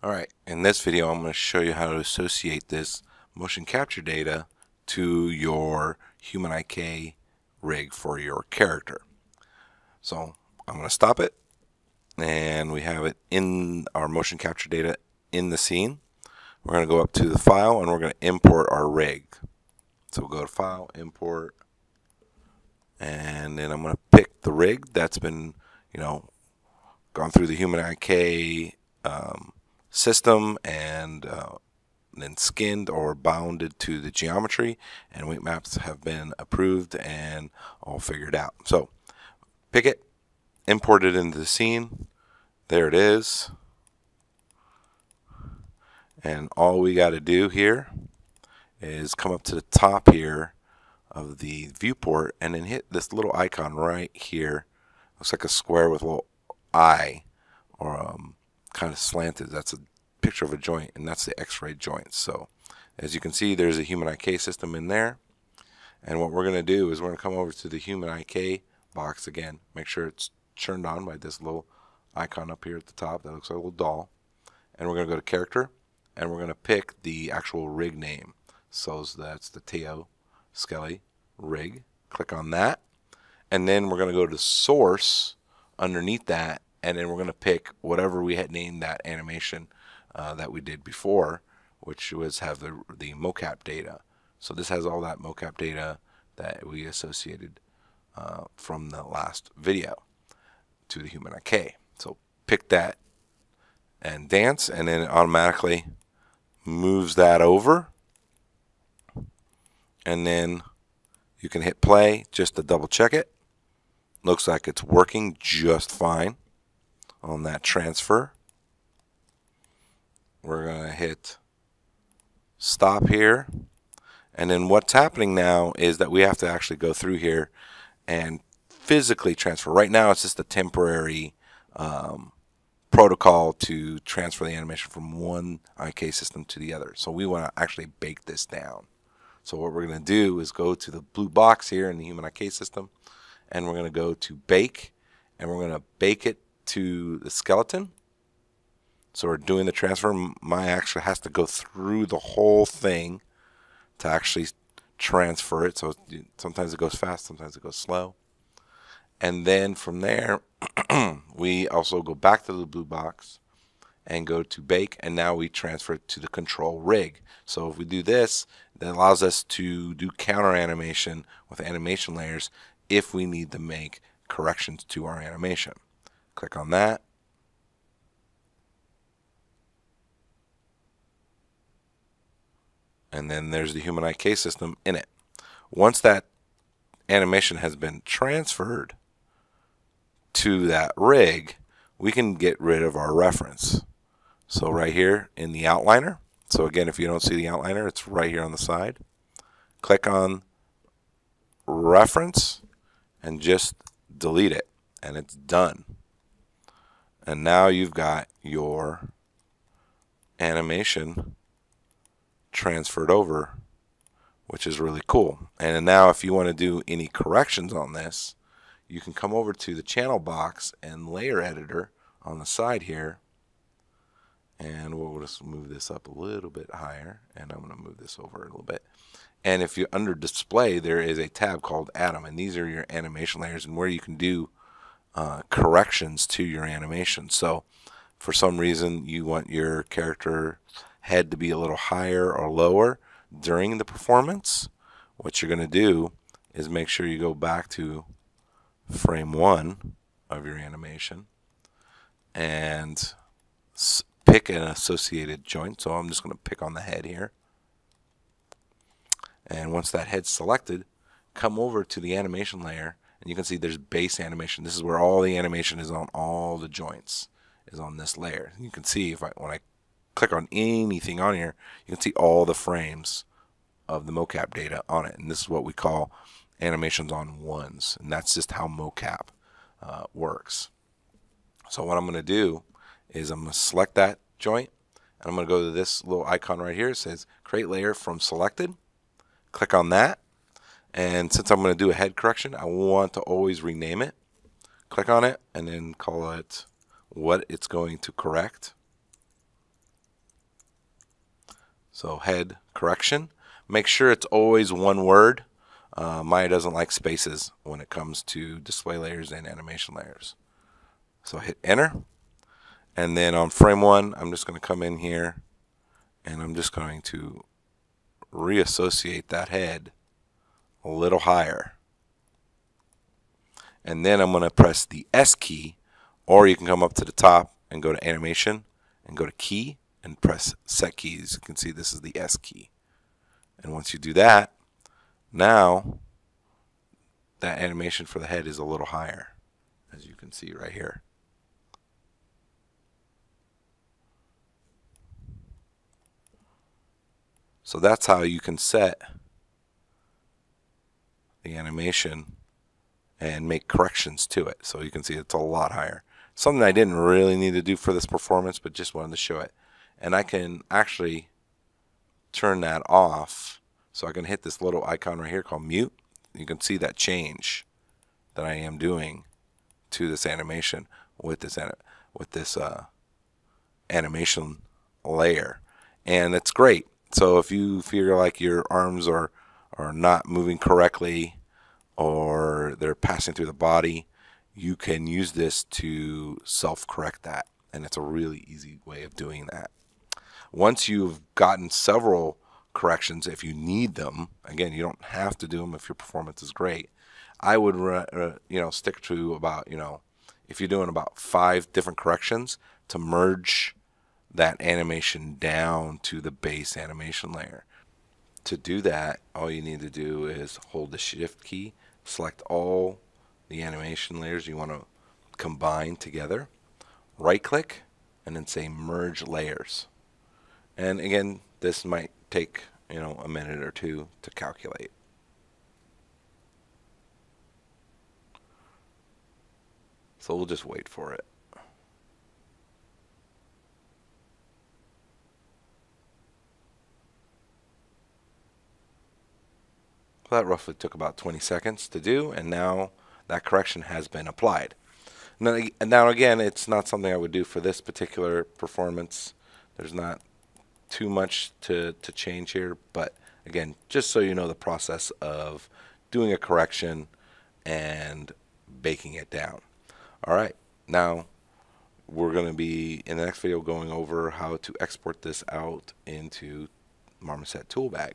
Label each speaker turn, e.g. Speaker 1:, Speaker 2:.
Speaker 1: Alright, in this video I'm going to show you how to associate this motion capture data to your human IK rig for your character. So I'm going to stop it and we have it in our motion capture data in the scene. We're going to go up to the file and we're going to import our rig. So we'll go to file, import, and then I'm going to pick the rig that's been, you know, gone through the human IK um, system and uh, then skinned or bounded to the geometry and weight maps have been approved and all figured out. So pick it, import it into the scene. There it is. And all we got to do here is come up to the top here of the viewport and then hit this little icon right here. Looks like a square with a little eye or um, kind of slanted. That's a picture of a joint, and that's the x-ray joint. So as you can see, there's a human IK system in there. And what we're going to do is we're going to come over to the human IK box again. Make sure it's turned on by this little icon up here at the top. That looks like a little doll. And we're going to go to character, and we're going to pick the actual rig name. So that's the Teo Skelly rig. Click on that. And then we're going to go to source underneath that and then we're going to pick whatever we had named that animation uh, that we did before, which was have the, the mocap data. So this has all that mocap data that we associated uh, from the last video to the human IK. So pick that and dance, and then it automatically moves that over. And then you can hit play just to double check it. Looks like it's working just fine on that transfer. We're going to hit stop here. And then what's happening now is that we have to actually go through here and physically transfer. Right now it's just a temporary um, protocol to transfer the animation from one IK system to the other. So we want to actually bake this down. So what we're going to do is go to the blue box here in the human IK system and we're going to go to bake and we're going to bake it to the skeleton. So we're doing the transfer. Maya actually has to go through the whole thing to actually transfer it. So sometimes it goes fast, sometimes it goes slow. And then from there, we also go back to the blue box and go to bake and now we transfer it to the control rig. So if we do this, that allows us to do counter animation with animation layers if we need to make corrections to our animation. Click on that. And then there's the human IK system in it. Once that animation has been transferred to that rig, we can get rid of our reference. So right here in the outliner, so again, if you don't see the outliner, it's right here on the side. Click on reference and just delete it and it's done. And now you've got your animation transferred over, which is really cool. And now if you want to do any corrections on this, you can come over to the channel box and layer editor on the side here. And we'll just move this up a little bit higher. And I'm going to move this over a little bit. And if you're under display, there is a tab called Atom. And these are your animation layers and where you can do uh, corrections to your animation. So for some reason you want your character head to be a little higher or lower during the performance, what you're going to do is make sure you go back to frame one of your animation and pick an associated joint. So I'm just going to pick on the head here. And once that head's selected, come over to the animation layer and you can see there's base animation. This is where all the animation is on all the joints is on this layer. You can see if I when I click on anything on here, you can see all the frames of the mocap data on it. And this is what we call animations on ones. And that's just how mocap uh, works. So what I'm going to do is I'm going to select that joint and I'm going to go to this little icon right here. It says create layer from selected. Click on that and since I'm going to do a head correction, I want to always rename it. Click on it and then call it what it's going to correct. So head correction. Make sure it's always one word. Uh, Maya doesn't like spaces when it comes to display layers and animation layers. So hit enter. And then on frame one, I'm just going to come in here and I'm just going to reassociate that head a little higher. And then I'm going to press the S key, or you can come up to the top and go to animation and go to key and press set keys. You can see this is the S key. And once you do that, now that animation for the head is a little higher, as you can see right here. So that's how you can set the animation and make corrections to it. So you can see it's a lot higher. Something I didn't really need to do for this performance, but just wanted to show it. And I can actually turn that off. So I can hit this little icon right here called mute. You can see that change that I am doing to this animation with this with this uh, animation layer, and it's great. So if you feel like your arms are are not moving correctly or they're passing through the body, you can use this to self-correct that. And it's a really easy way of doing that. Once you've gotten several corrections, if you need them, again, you don't have to do them if your performance is great. I would, you know, stick to about, you know, if you're doing about five different corrections to merge that animation down to the base animation layer. To do that, all you need to do is hold the shift key, select all the animation layers you want to combine together, right click, and then say merge layers. And again, this might take, you know, a minute or two to calculate. So we'll just wait for it. that roughly took about 20 seconds to do, and now that correction has been applied. Now, now again, it's not something I would do for this particular performance. There's not too much to, to change here, but again, just so you know the process of doing a correction and baking it down. All right, now we're going to be in the next video going over how to export this out into Marmoset Toolbag.